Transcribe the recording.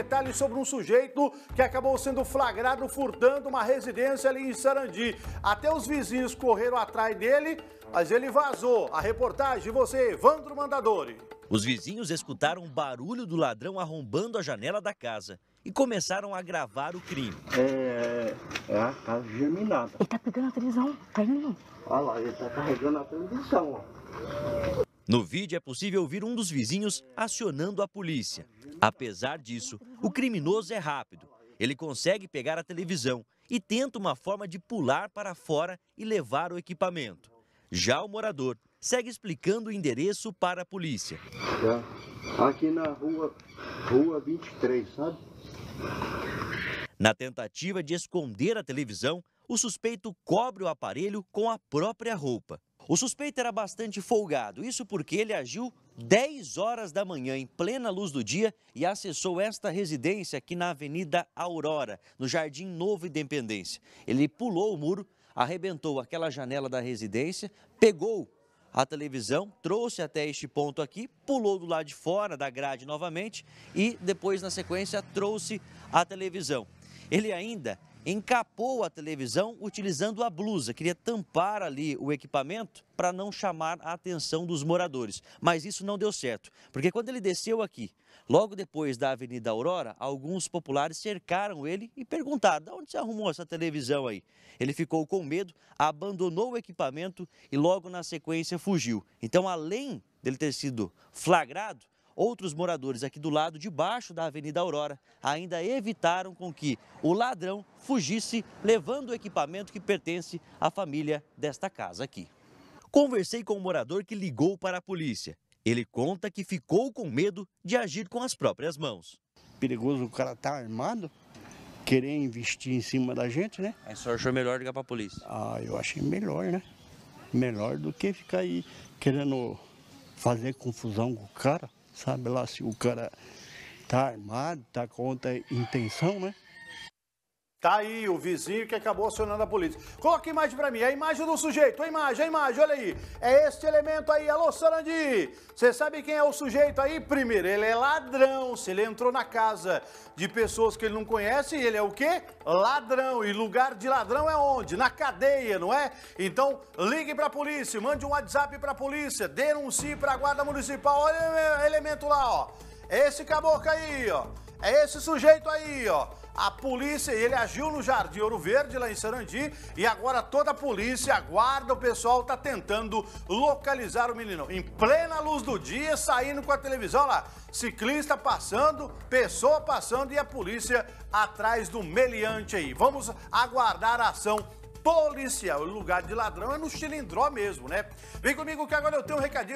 Detalhes sobre um sujeito que acabou sendo flagrado furtando uma residência ali em Sarandi. Até os vizinhos correram atrás dele, mas ele vazou. A reportagem de você, Evandro Mandadori. Os vizinhos escutaram o barulho do ladrão arrombando a janela da casa e começaram a gravar o crime. É, é a casa germinada. Ele tá pegando a televisão, tá indo. Olha lá, ele tá carregando a televisão, ó. No vídeo é possível ouvir um dos vizinhos acionando a polícia. Apesar disso, o criminoso é rápido. Ele consegue pegar a televisão e tenta uma forma de pular para fora e levar o equipamento. Já o morador segue explicando o endereço para a polícia. É, aqui na rua, rua 23, sabe? Na tentativa de esconder a televisão, o suspeito cobre o aparelho com a própria roupa. O suspeito era bastante folgado, isso porque ele agiu 10 horas da manhã, em plena luz do dia, e acessou esta residência aqui na Avenida Aurora, no Jardim Novo Independência. Ele pulou o muro, arrebentou aquela janela da residência, pegou a televisão, trouxe até este ponto aqui, pulou do lado de fora da grade novamente e depois, na sequência, trouxe a televisão. Ele ainda encapou a televisão utilizando a blusa, queria tampar ali o equipamento para não chamar a atenção dos moradores. Mas isso não deu certo, porque quando ele desceu aqui, logo depois da Avenida Aurora, alguns populares cercaram ele e perguntaram: de onde você arrumou essa televisão aí? Ele ficou com medo, abandonou o equipamento e logo na sequência fugiu. Então, além dele ter sido flagrado, Outros moradores aqui do lado de baixo da Avenida Aurora ainda evitaram com que o ladrão fugisse, levando o equipamento que pertence à família desta casa aqui. Conversei com um morador que ligou para a polícia. Ele conta que ficou com medo de agir com as próprias mãos. Perigoso o cara tá armado, querer investir em cima da gente, né? Aí o senhor achou melhor ligar para a polícia? Ah, eu achei melhor, né? Melhor do que ficar aí querendo fazer confusão com o cara. Sabe lá se o cara tá armado, tá com outra intenção, né? Tá aí o vizinho que acabou acionando a polícia. Coloque a imagem pra mim, a imagem do sujeito, a imagem, a imagem, olha aí. É este elemento aí, alô Sarandi. Você sabe quem é o sujeito aí? Primeiro, ele é ladrão. Se ele entrou na casa de pessoas que ele não conhece, ele é o quê? Ladrão. E lugar de ladrão é onde? Na cadeia, não é? Então, ligue pra polícia, mande um WhatsApp pra polícia, denuncie pra guarda municipal. Olha o elemento lá, ó. É esse caboclo aí, ó. É esse sujeito aí, ó. A polícia, ele agiu no Jardim Ouro Verde, lá em Sarandi, e agora toda a polícia aguarda, o pessoal tá tentando localizar o menino. Em plena luz do dia, saindo com a televisão lá. Ciclista passando, pessoa passando e a polícia atrás do meliante aí. Vamos aguardar a ação policial. O lugar de ladrão é no Chilindró mesmo, né? Vem comigo que agora eu tenho um recadinho.